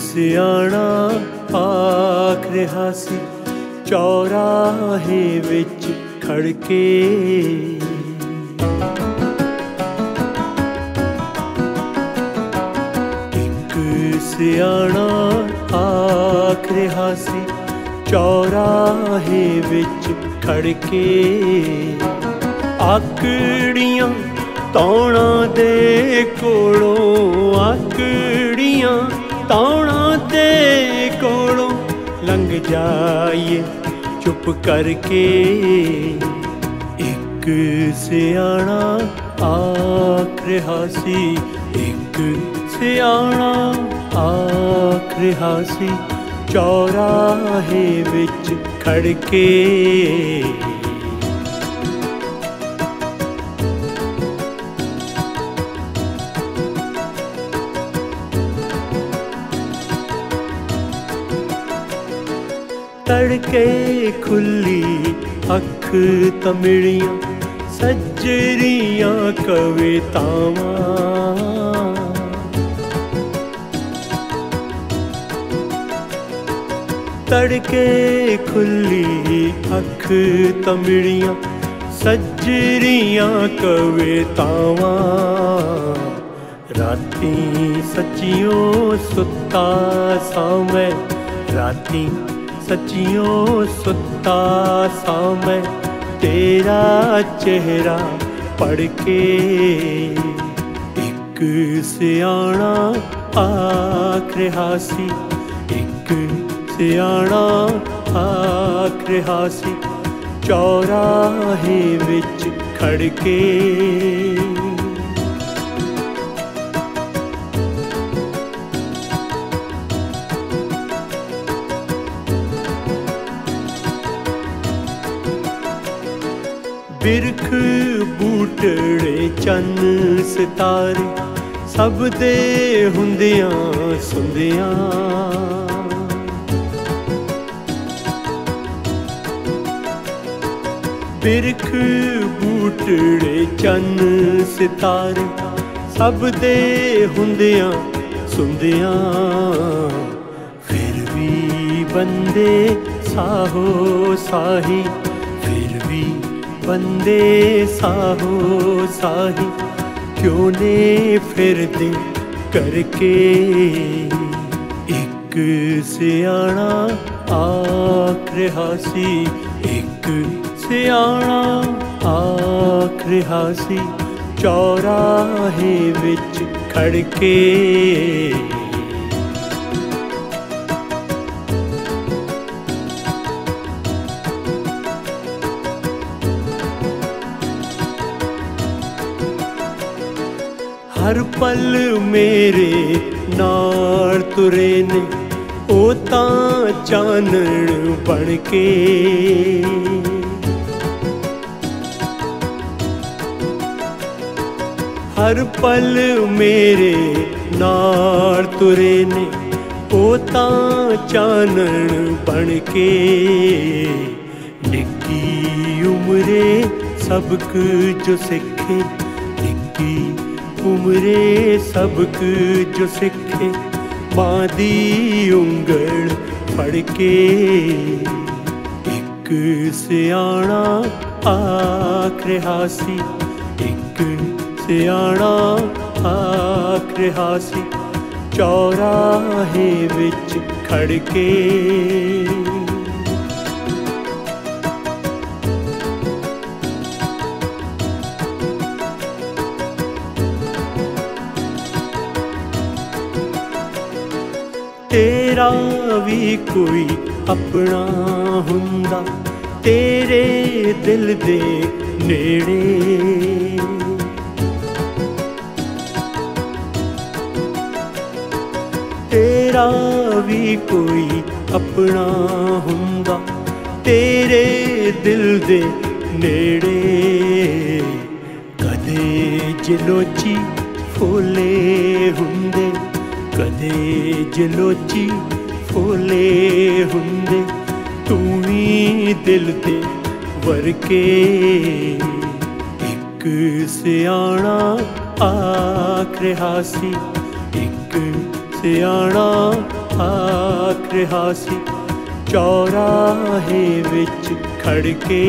ਸਿਆਣਾ ਆਖ ਰਿਹਾ ਸੀ ਚੌਰਾਹੇ ਵਿੱਚ ਖੜ ਕੇ ਇੱਕ ਸਿਆਣਾ ਆਖ ਰਿਹਾ ਸੀ ਚੌਰਾਹੇ ਵਿੱਚ ਖੜ ਕੇ ਆਕੜੀਆਂ ਤੌਣਾ ਦੇ ਕੋਲੋਂ ਆਕੜੀਆਂ ਜਾਈਏ, ਚੁੱਪ ਕਰਕੇ ਇੱਕ ਸਿਆਣਾ ਆਖ ਰਿਹਾ ਸੀ, ਇੱਕ ਸਿਆਣਾ ਆਖ ਰਿਹਾ ਸੀ, ਚੌਰਾਹੇ ਵਿੱਚ ਖੜ ਕੇ ਤੜਕੇ ਖੁੱਲੀ ਅੱਖ ਤਮੜੀਆਂ ਸੱਜਰੀਆਂ ਕਵਿਤਾਵਾਂ। ਤੜਕੇ ਖੁੱਲੀ ਅੱਖ ਤਮੜੀਆਂ ਸੱਜਰੀਆਂ ਕਵਿਤਾਵਾਂ। ਰਾਤੀ ਸੱਚਿਓ ਸੁੱਤਾ ਸਾਵੇਂ ਰਾਤੀ ਸੱਚਿਓ ਸੁੱਤਾ ਸਾਵੇਂ ਤੇਰਾ ਚਿਹਰਾ ਪੜ ਕੇ ਇੱਕ ਸਿਆਣਾ ਆਖ ਰਿਹਾ ਸੀ, ਇੱਕ ਸਿਆਣਾ ਆਖ ਰਿਹਾ ਸੀ, ਚੌਰਾਹੇ ਵਿੱਚ ਖੜ ਕੇ ਬਿਰਖ ਬੂਟੜੇ ਚੰਨ ਸਿਤਾਰੇ, ਸਭ ਦੇ ਹੁੰਦਿਆਂ ਸੁੰਦਿਆਂ। ਬਿਰਖ ਬੂਟੜੇ ਚੰਨ ਸਿਤਾਰੇ, ਸਭ ਦੇ ਹੁੰਦਿਆਂ ਸੁੰਦਿਆਂ। ਫਿਰ ਵੀ ਬੰਦੇ ਸਾਹੋ ਸਾਹੀ ਬੰਦੇ ਸਾਹੋ ਸਾਹੀ ਕਿਉਂ ਨੇ ਫਿਰਦੇ ਕਰਕੇ? ਇੱਕ ਸਿਆਣਾ ਆਖ ਰਿਹਾ ਸੀ, ਇੱਕ ਸਿਆਣਾ ਆਖ ਰਿਹਾ ਸੀ, ਚੌਰਾਹੇ ਵਿੱਚ ਖੜ ਹਰ ਪਲ ਮੇਰੇ ਨਾਲ ਤੁਰੇ ਨੇ, ਉਹ ਤਾਂ ਚਾਨਣ ਬਣ ਕੇ। ਹਰ ਪਲ ਮੇਰੇ ਨਾਲ ਤੁਰੇ ਨੇ, ਉਹ ਤਾਂ ਚਾਨਣ ਬਣ ਕੇ। ਨਿੱਕੀ ਉਮਰੇ ਸਬਕ ਜੋ ਸਿੱਖੇ, ਨਿੱਕੀ ਉਮਰੇ ਸਬਕ ਜੋ ਸਿੱਖੇ ਮਾਂ ਦੀ ਉਂਗਲ ਫੜ ਕੇ। ਇੱਕ ਸਿਆਣਾ ਆਖ ਰਿਹਾ ਸੀ, ਇੱਕ ਸਿਆਣਾ ਆਖ ਰਿਹਾ ਸੀ, ਚੌਰਾਹੇ ਵਿੱਚ ਖੜ ਕੇ। ਤੇਰਾ ਵੀ ਕੋਈ ਆਪਣਾ ਹੁੰਦਾ, ਤੇਰੇ ਦਿਲ ਦੇ ਨੇੜੇ। ਤੇਰਾ ਵੀ ਕੋਈ ਆਪਣਾ ਹੁੰਦਾ, ਤੇਰੇ ਦਿਲ ਦੇ ਨੇੜੇ। ਕਦੇ ਜਲੋਚੀ ਫੋਲੇ ਹੁੰਦੇ ਕਦੇ ਜਲੋਚੀ ਫੋਲੇ ਹੁੰਦੇ, ਤੂੰ ਵੀ ਦਿਲ ਤੇ ਵਰਕੇ। ਇੱਕ ਸਿਆਣਾ ਆਖ ਰਿਹਾ ਸੀ, ਇੱਕ ਸਿਆਣਾ ਆਖ ਰਿਹਾ ਸੀ, ਚੌਰਾਹੇ ਵਿੱਚ ਖੜ ਕੇ